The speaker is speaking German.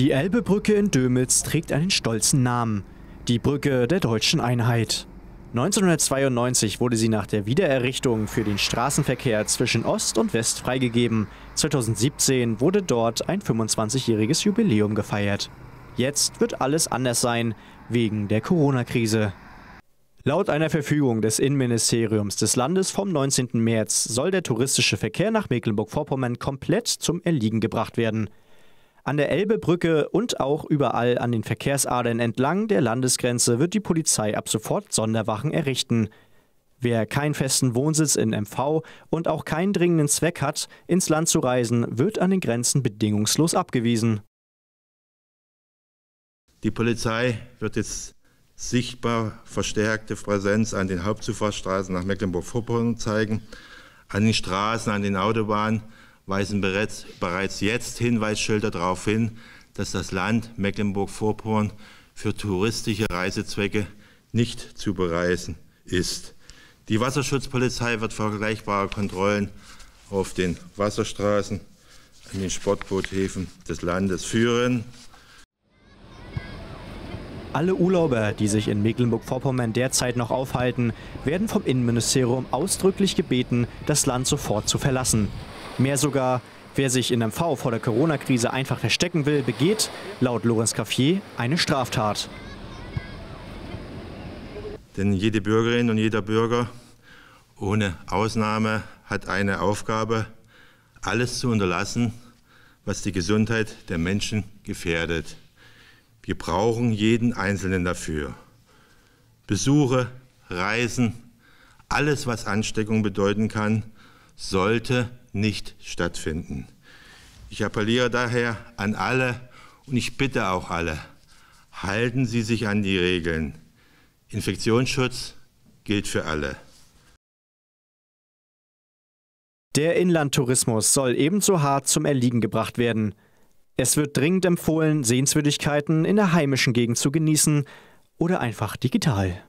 Die Elbebrücke in Dömitz trägt einen stolzen Namen. Die Brücke der deutschen Einheit. 1992 wurde sie nach der Wiedererrichtung für den Straßenverkehr zwischen Ost und West freigegeben. 2017 wurde dort ein 25-jähriges Jubiläum gefeiert. Jetzt wird alles anders sein, wegen der Corona-Krise. Laut einer Verfügung des Innenministeriums des Landes vom 19. März soll der touristische Verkehr nach Mecklenburg-Vorpommern komplett zum Erliegen gebracht werden. An der Elbebrücke und auch überall an den Verkehrsadern entlang der Landesgrenze wird die Polizei ab sofort Sonderwachen errichten. Wer keinen festen Wohnsitz in MV und auch keinen dringenden Zweck hat, ins Land zu reisen, wird an den Grenzen bedingungslos abgewiesen. Die Polizei wird jetzt sichtbar verstärkte Präsenz an den Hauptzufahrtsstraßen nach Mecklenburg-Vorpommern zeigen, an den Straßen, an den Autobahnen weisen bereits, bereits jetzt Hinweisschilder darauf hin, dass das Land Mecklenburg-Vorpommern für touristische Reisezwecke nicht zu bereisen ist. Die Wasserschutzpolizei wird vergleichbare Kontrollen auf den Wasserstraßen, an den Sportboothäfen des Landes führen. Alle Urlauber, die sich in Mecklenburg-Vorpommern derzeit noch aufhalten, werden vom Innenministerium ausdrücklich gebeten, das Land sofort zu verlassen. Mehr sogar, wer sich in MV vor der Corona-Krise einfach verstecken will, begeht, laut Lorenz Caffier, eine Straftat. Denn jede Bürgerin und jeder Bürger ohne Ausnahme hat eine Aufgabe, alles zu unterlassen, was die Gesundheit der Menschen gefährdet. Wir brauchen jeden Einzelnen dafür. Besuche, Reisen, alles, was Ansteckung bedeuten kann, sollte nicht stattfinden. Ich appelliere daher an alle und ich bitte auch alle, halten Sie sich an die Regeln. Infektionsschutz gilt für alle. Der Inlandtourismus soll ebenso hart zum Erliegen gebracht werden. Es wird dringend empfohlen, Sehenswürdigkeiten in der heimischen Gegend zu genießen oder einfach digital.